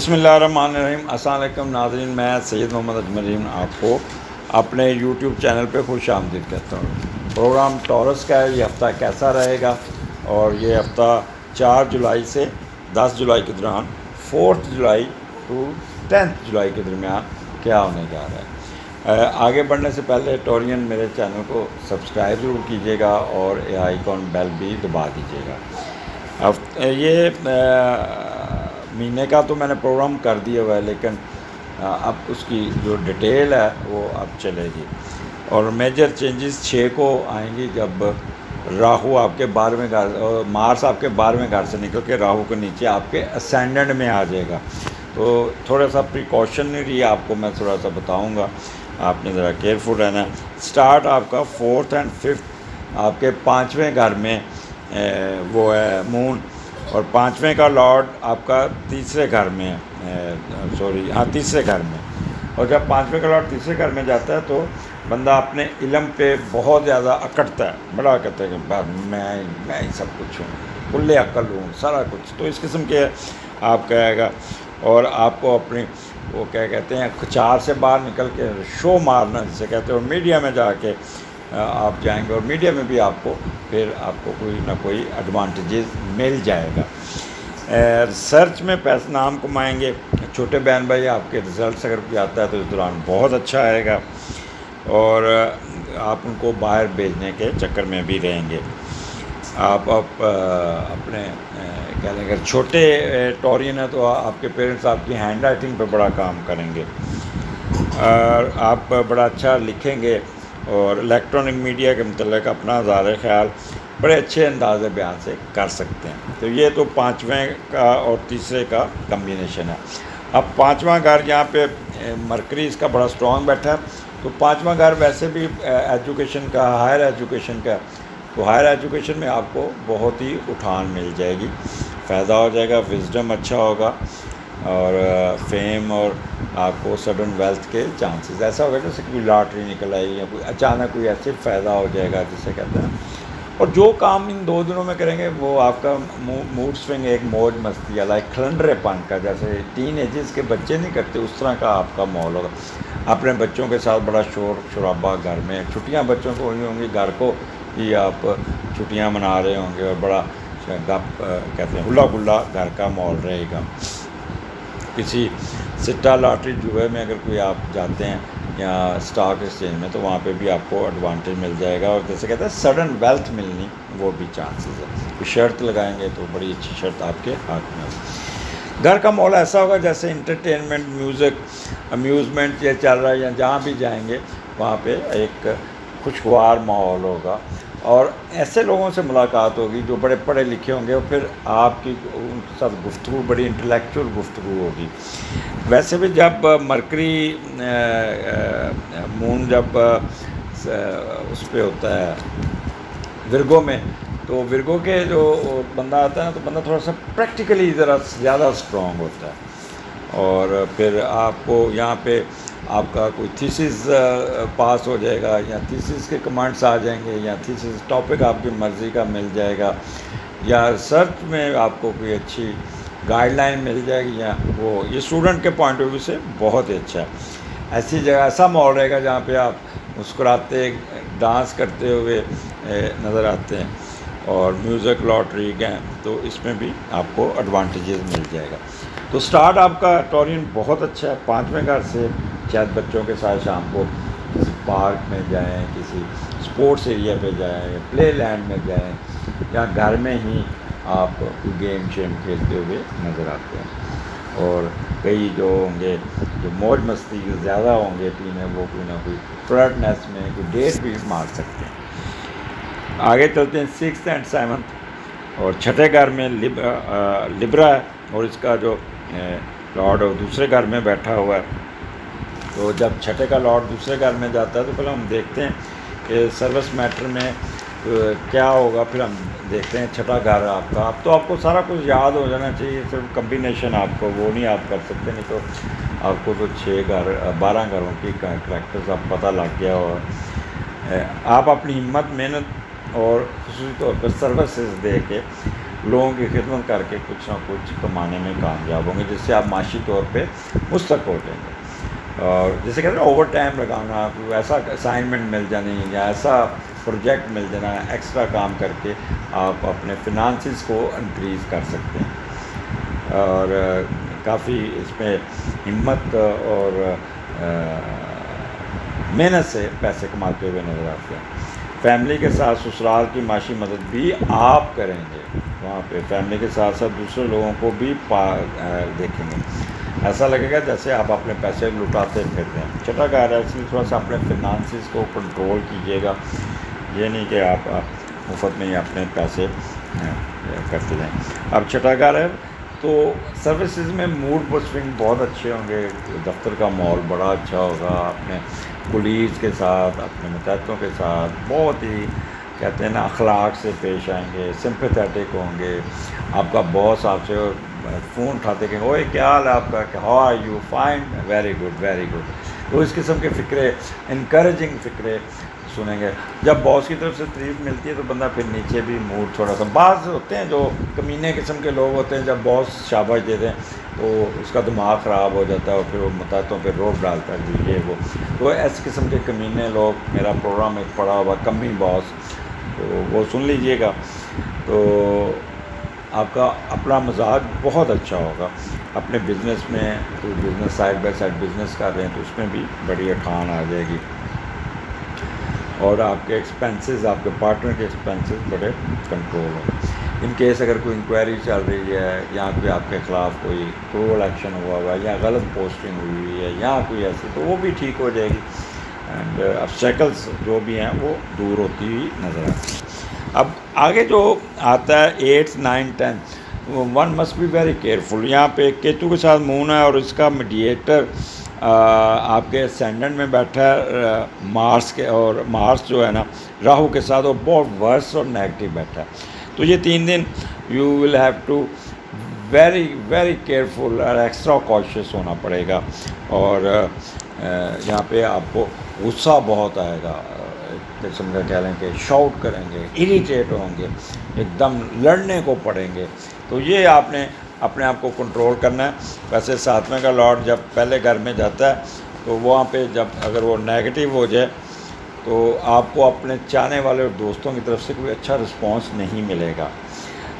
बिसमीम अल्लाम नाजरीन, मैं सैयद मोहम्मद अजमरीन आपको अपने यूट्यूब चैनल पे खुश आमदीद कहता हूँ। प्रोग्राम टॉरस का है, ये हफ़्ता कैसा रहेगा? और ये हफ़्ता चार जुलाई से दस जुलाई के दौरान, fourth July to tenth July के दरमियान क्या होने जा रहा है। आगे बढ़ने से पहले टोरियन मेरे चैनल को सब्सक्राइब ज़रूर कीजिएगा और आइकॉन बेल भी दबा दीजिएगा। ये महीने का तो मैंने प्रोग्राम कर दिया हुआ है, लेकिन अब उसकी जो डिटेल है, वो अब चलेगी। और मेजर चेंजेस छः को आएँगी जब राहु आपके बारहवें घर मार्स आपके बारहवें घर से निकल के राहु के नीचे आपके असेंडेंट में आ जाएगा। तो थोड़ा सा प्रिकॉशनरी आपको मैं थोड़ा सा बताऊँगा। आपने ज़रा केयरफुल रहना स्टार्ट आपका फोर्थ एंड फिफ्थ आपके पाँचवें घर में वो है मून और पाँचवें का लॉर्ड आपका तीसरे घर में सॉरी हाँ तीसरे घर में। और जब पाँचवें का लॉर्ड तीसरे घर में जाता है तो बंदा अपने इलम पे बहुत ज़्यादा अकड़ता है। बड़ा कहता है कि मैं मैं ही सब कुछ हूँ कुल्ले अक्ल हूँ, सारा कुछ। तो इस किस्म के आप कहेगा और आपको अपनी, वो क्या कहते हैं चार से बाहर निकल के शो मारना, जिसे कहते हैं और मीडिया में जाके आप जाएँगे और मीडिया में भी आपको फिर आपको कोई ना कोई एडवांटेजेस मिल जाएगा। सर्च में पैसा नाम कमाएँगे। छोटे बहन भाई, आपके रिज़ल्ट अगर कोई आता है तो इस दौरान बहुत अच्छा आएगा। और आप उनको बाहर भेजने के चक्कर में भी रहेंगे। आप आप अपने कह लें अगर छोटे टॉरियन है तो आपके पेरेंट्स आपकी हैंड राइटिंग पर बड़ा काम करेंगे। और आप बड़ा अच्छा लिखेंगे। और इलेक्ट्रॉनिक मीडिया के मतलब अपना ज़्यादा ख्याल बड़े अच्छे अंदाज बयान से कर सकते हैं। तो ये तो पाँचवें का और तीसरे का कम्बिनेशन है। अब पाँचवा घर यहाँ पे मरकरी इसका बड़ा स्ट्रॉन्ग बैठा है। तो पाँचवा घर वैसे भी एजुकेशन का हायर एजुकेशन का तो हायर एजुकेशन में आपको बहुत ही उठान मिल जाएगी। फ़ायदा हो जाएगा विजडम अच्छा होगा। और फेम और आपको सडन वेल्थ के चांसेस ऐसा होगा जैसे कोई लॉटरी निकल आई या कोई अचानक कोई ऐसे फ़ायदा हो जाएगा जिसे कहते हैं। और जो काम इन दो दिनों में करेंगे, वो आपका मूड स्विंग एक मौज मस्ती है लाइक खलंडरेपन का, जैसे टीन एजेस के बच्चे नहीं करते, उस तरह का आपका माहौल होगा। अपने बच्चों के साथ बड़ा शोर शराबा घर में, छुट्टियाँ बच्चों को हुई होंगी, घर को ही आप छुट्टियाँ मना रहे होंगे और बड़ा गप कहते हैं हुला गुल्ला घर का माहौल रहेगा। किसी सिट्टा लॉटरी जुए में अगर कोई आप जाते हैं या स्टॉक एक्सचेंज में तो वहाँ पे भी आपको एडवांटेज मिल जाएगा। और जैसे कहते हैं सडन वेल्थ मिलनी, वो भी चांसेस है। कोई शर्त लगाएँगे तो बड़ी अच्छी शर्त आपके हाथ में होगी। घर का माहौल ऐसा होगा जैसे इंटरटेनमेंट म्यूज़िक अम्यूज़मेंट ये चल रहा है, या जहाँ भी जाएँगे, वहाँ पे एक खुशगवार माहौल होगा। और ऐसे लोगों से मुलाकात होगी जो बड़े पढ़े लिखे होंगे और फिर आपकी उनके साथ गुफ्तु बड़ी इंटेलेक्चुअल गुफ्तु होगी। वैसे भी जब मरकरी मून जब उस पर होता है, विरगो में तो विरगो के जो बंदा आता है तो बंदा थोड़ा सा प्रैक्टिकली ज़रा ज़्यादा स्ट्रॉन्ग होता है। और फिर आपको यहाँ पे आपका कोई थीसिस पास हो जाएगा, या थीसिस के कमांड्स आ जाएँगे, या थीसिस टॉपिक आपकी मर्ज़ी का मिल जाएगा, या रिसर्च में आपको कोई अच्छी गाइडलाइन मिल जाएगी, या वो, ये स्टूडेंट के पॉइंट ऑफ़ व्यू से बहुत ही अच्छा है। ऐसी जगह, ऐसा माहौल रहेगा जहाँ पे आप मुस्कुराते डांस करते हुए नज़र आते हैं, और म्यूज़िक लॉटरी गेम तो इसमें भी आपको एडवांटेजेस मिल जाएगा। तो स्टार्ट आपका टोरियन बहुत अच्छा है, पाँचवें घर से शायद बच्चों के साथ शाम को किसी पार्क में जाएँ किसी स्पोर्ट्स एरिया पे जाएँ प्ले लैंड में जाएँ या घर में ही आप गेम शेम खेलते हुए नज़र आते हैं। और कई जो होंगे जो मौज मस्ती ज़्यादा होंगे पीने वो कोई ना कोई फ्लर्टनेस में कोई डेट भी मार सकते हैं। आगे चलते हैं सिक्स एंड सेवन्थ और छठे घर में लिब, आ, लिब्रा है और इसका जो लॉर्ड दूसरे घर में बैठा हुआ है तो जब छठे का लॉर्ड दूसरे घर में जाता है तो पहले हम देखते हैं कि सर्विस मैटर में क्या होगा, फिर हम देखते हैं छठा घर आपका। अब तो आपको सारा कुछ याद हो जाना चाहिए, सिर्फ़ कम्बिनेशन आपको, वो नहीं आप कर सकते, नहीं तो आपको तो छः घर, बारह घरों की करेक्टर्स आप पता लग गया और आप अपनी हिम्मत, मेहनत और खसूस तौर पर सर्विसेज़ दे के लोगों की खिदमत करके कुछ ना कुछ कमाने में कामयाब होंगे, जिससे आप माशी तौर पर मुस्तक हो जाएँगे। और जैसे कहते हैं ओवर टाइम लगाना ऐसा असाइनमेंट मिल जानी या ऐसा प्रोजेक्ट मिल जाना एक्स्ट्रा काम करके आप अपने फिनंसिस को इंक्रीज़ कर सकते हैं। और काफ़ी इसमें हिम्मत और मेहनत से पैसे कमाते हुए नज़र आते हैं। फैमिली के साथ ससुराल की माशी मदद भी आप करेंगे, वहाँ पे फैमिली के साथ साथ दूसरे लोगों को भी पा देखेंगे। ऐसा लगेगा जैसे आप अपने पैसे लुटाते फिरते हैं। छठा कार है इसलिए थोड़ा सा अपने फिनंसिस को कंट्रोल कीजिएगा। ये नहीं कि आप मुफ़्त में ही अपने पैसे करते जाएँ अब छठा है तो सर्विसेज़ में मूड पर स्विंग बहुत अच्छे होंगे। दफ्तर का माहौल बड़ा अच्छा होगा, अपने पुलिस के साथ, अपने मतहतों के साथ। बहुत ही, कहते हैं ना, अखलाक से पेश आएँगे सिंपथेटिक होंगे। आपका बॉस आपसे फ़ोन उठाते कहेंगे ओए, क्या हाल है आपका? How are you fine very good very good तो इस किस्म के फ़िक्रे इनक्रेजिंग फ़िक्रे सुनेंगे। जब बॉस की तरफ़ से तरीफ मिलती है तो बंदा फिर नीचे भी मूड थोड़ा सा बाज होते हैं जो कमीने किस्म के लोग होते हैं, जब बॉस शाबाश देते हैं तो उसका दिमाग ख़राब हो जाता है और फिर वो बताता पर रोक डालता है, जी, ये, वो। तो ऐसे किस्म के कमीने लोग, मेरा प्रोग्राम एक पड़ा हुआ कमी बॉस तो वो सुन लीजिएगा। तो आपका अपना मजाज बहुत अच्छा होगा। अपने बिज़नेस में तो business side by side business कर रहे हैं तो उसमें भी बढ़िया अठान आ जाएगी। और आपके एक्सपेंसेस आपके पार्टनर के एक्सपेंसेस बड़े कंट्रोल हों। इन केस अगर कोई इंक्वायरी चल रही है, या कोई आपके ख़िलाफ़ कोई क्रोल एक्शन हुआ हुआ है, या गलत पोस्टिंग हुई हुई है, या कोई ऐसी तो वो भी ठीक हो जाएगी। एंड ऑब्स्टेकल्स जो भी हैं, वो दूर होती हुई नज़र आती अब आगे जो आता है eighth nine ten one must be very careful यहाँ पे केतु के साथ मून है और इसका मीडिएटर आपके असेंडेंट में बैठा है मार्स के और मार्स जो है ना, राहु के साथ वो बहुत वर्स और नेगेटिव बैठा है। तो ये तीन दिन you will have to very very careful और एक्स्ट्रा कॉशियस होना पड़ेगा। और यहाँ पे आपको गुस्सा बहुत आएगा। किस्म का कह लें कि करेंगे इरीटेट होंगे, एकदम लड़ने को पड़ेंगे। तो ये आपने अपने आप को कंट्रोल करना है। वैसे सातवें का लॉर्ड जब पहले घर में जाता है तो वहाँ पे जब अगर वो नेगेटिव हो जाए तो आपको अपने चाहने वाले दोस्तों की तरफ़ से कोई अच्छा रिस्पांस नहीं मिलेगा।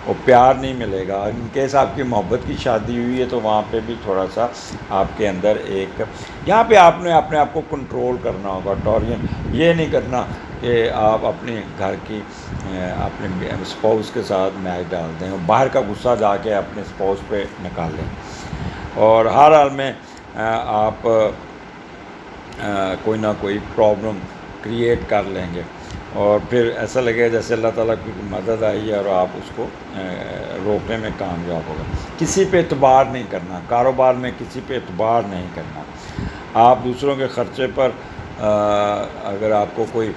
वो प्यार नहीं मिलेगा। इनकेस आपकी मोहब्बत की शादी हुई है तो वहाँ पे भी थोड़ा सा आपके अंदर एक, यहाँ पे आपने अपने आप को कंट्रोल करना होगा टॉरियन ये नहीं करना कि आप अपने घर की अपने स्पाउस के साथ मैच डाल दें और बाहर का गुस्सा जाके अपने स्पाउस पे निकाल लें। और हर हाल में आप कोई ना कोई प्रॉब्लम क्रिएट कर लेंगे। और फिर ऐसा लगेगा जैसे अल्लाह ताला की मदद आई है और आप उसको रोकने में कामयाब होगा किसी पे एतबार नहीं करना कारोबार में किसी पे एतबार नहीं करना। आप दूसरों के ख़र्चे पर आ, अगर आपको कोई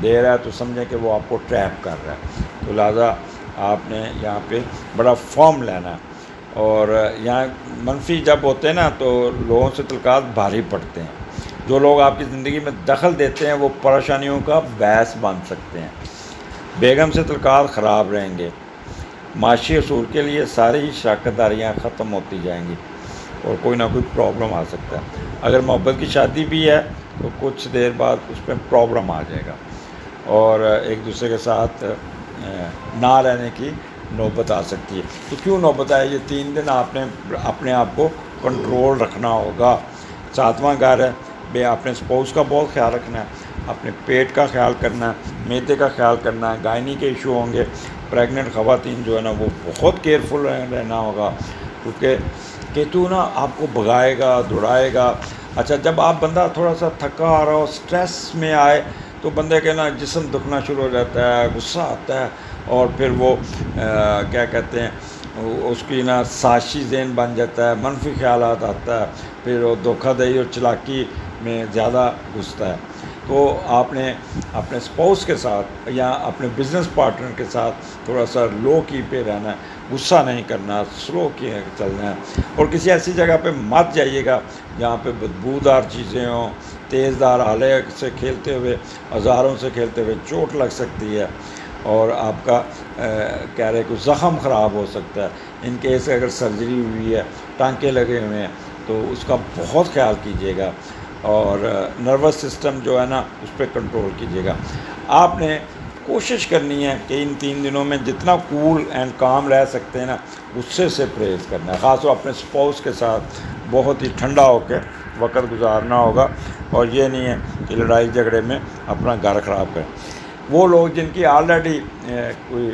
दे रहा है तो समझें कि वो आपको ट्रैप कर रहा है। तो लिहाजा आपने यहाँ पे बड़ा फॉर्म लेना है। और यहाँ मनफी जब होते हैं ना तो लोगों से तलकात भारी पड़ते हैं। जो लोग आपकी ज़िंदगी में दखल देते हैं, वो परेशानियों का बहस बन सकते हैं। बेगम से तलकात ख़राब रहेंगे। माशी असूल के लिए सारी शराकतदारियाँ ख़त्म होती जाएँगी और कोई ना कोई प्रॉब्लम आ सकता है। अगर मोहब्बत की शादी भी है तो कुछ देर बाद उसमें प्रॉब्लम आ जाएगा। और एक दूसरे के साथ ना रहने की नौबत आ सकती है। तो क्यों नौबत आए ये तीन दिन आपने, अपने आप को कंट्रोल रखना होगा। सातवां घर है, बे अपने स्पोर्ट्स का बहुत ख्याल रखना है, अपने पेट का ख्याल करना है मैदे का ख्याल करना है, गायनी के इशू होंगे प्रेग्नेंट खवतिन जो है ना, वो बहुत केयरफुल रहना होगा। क्योंकि केतु ना आपको भगाएगा, दौड़ाएगा। अच्छा जब आप बंदा थोड़ा सा थका आ रहा हो स्ट्रेस में आए तो बंदे के ना जिसम दुखना शुरू हो जाता है गुस्सा आता है और फिर वो आ, क्या कहते हैं उसकी ना साशी जहन बन जाता है मनफी ख्याल आता है फिर वो धोखाधड़ी और चलाकी में ज़्यादा घुसता है। तो आपने अपने स्पाउस के साथ या अपने बिज़नेस पार्टनर के साथ थोड़ा सा लो की पे रहना है गुस्सा नहीं करना स्लो की चलना है और किसी ऐसी जगह पे मत जाइएगा जहाँ पे बदबूदार चीज़ें हों तेज़दार आले से खेलते हुए औजारों से खेलते हुए चोट लग सकती है और आपका कह रहे कुछ ज़ख़म ख़राब हो सकता है। इन केस अगर सर्जरी हुई है, टांके लगे हुए हैं तो उसका बहुत ख्याल कीजिएगा और नर्वस सिस्टम जो है ना, उस पर कंट्रोल कीजिएगा। आपने कोशिश करनी है कि इन तीन दिनों में जितना कूल एंड काम रह सकते हैं ना, उससे से प्रेज करना है। ख़ास अपने स्पाउस के साथ बहुत ही ठंडा होकर वक्त गुजारना होगा। और ये नहीं है कि लड़ाई झगड़े में अपना घर ख़राब करें। वो लोग जिनकी ऑलरेडी कोई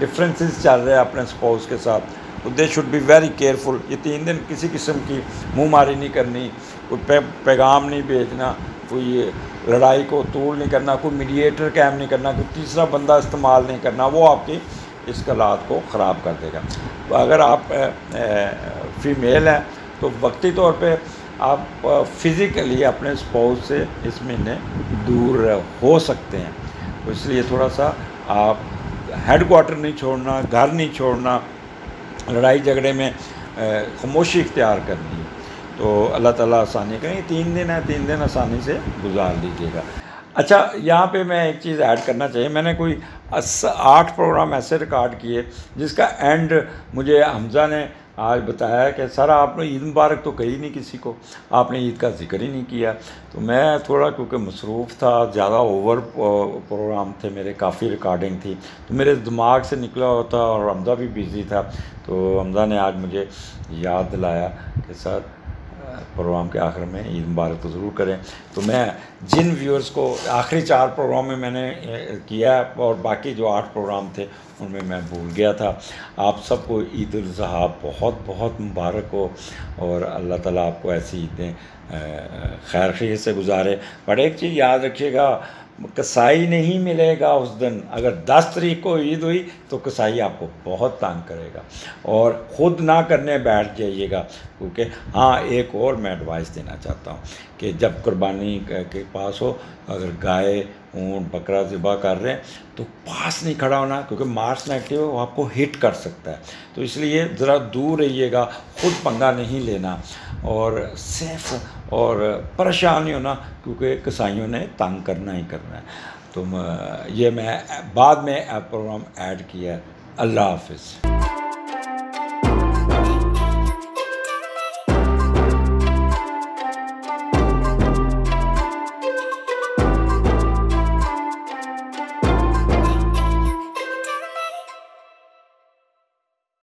डिफरेंसेस चल रहे हैं अपने स्पाउस के साथ they should be very careful ये तीन दिन किसी किस्म की मुँह मारी नहीं करनी कोई पे, पैगाम नहीं भेजना कोई लड़ाई को तोड़ नहीं करना कोई मीडिएटर कैम नहीं करना कोई तीसरा बंदा इस्तेमाल नहीं करना वो आपकी इस कलात को ख़राब कर देगा। तो अगर आप फीमेल हैं तो वक्ती तौर पे आप फिज़िकली अपने स्पाउस से इस महीने दूर हो सकते हैं। तो इसलिए थोड़ा सा आप हेड क्वार्टर नहीं छोड़ना, घर नहीं छोड़ना, लड़ाई झगड़े में खामोशी इख्तियार करनी। है तो अल्लाह ताला आसानी करें तीन दिन है, तीन दिन आसानी से गुजार लीजिएगा अच्छा यहाँ पे मैं एक चीज़ ऐड करना चाहिए। मैंने कोई आठ प्रोग्राम ऐसे रिकॉर्ड किए, जिसका एंड मुझे हमज़ा ने आज बताया कि सर आपने ईद मुबारक तो कही नहीं किसी को। आपने ईद का ज़िक्र ही नहीं किया। तो मैं थोड़ा, क्योंकि मसरूफ़ था, ज़्यादा ओवर प्रोग्राम थे मेरे, काफ़ी रिकॉर्डिंग थी। तो मेरे दिमाग से निकला हुआ था और हमदा भी बिज़ी था। तो हमदा ने आज मुझे याद दिलाया कि सर प्रोग्राम के आखिर में ईद मुबारक तो ज़रूर करें। तो मैं जिन व्यूअर्स को आखिरी चार प्रोग्राम में मैंने किया और बाकी जो आठ प्रोग्राम थे, उनमें मैं भूल गया था। आप सबको ईद उज़हा बहुत बहुत मुबारक हो और अल्लाह ताला आपको ऐसी ईदें खैर से गुजारे। बट एक चीज़ याद रखिएगा कसाई नहीं मिलेगा उस दिन। अगर दस तरीक को ईद हुई तो कसाई आपको बहुत तंग करेगा। और ख़ुद ना करने बैठ जाइएगा, क्योंकि हाँ एक और मैं एडवाइस देना चाहता हूँ कि जब कुर्बानी के पास हो, अगर गाय, ऊँट, बकरा ज़िबा कर रहे हैं तो पास नहीं खड़ा होना, क्योंकि मार्स नेगेटिव है, वो आपको हिट कर सकता है। तो इसलिए ज़रा दूर रहिएगा, ख़ुद पंगा नहीं लेना। और सेफ़ और परेशान नहीं होना, क्योंकि कसाईयों ने तंग करना ही करना है। तो ये मैं, बाद में प्रोग्राम ऐड किया अल्लाह हाफिज़।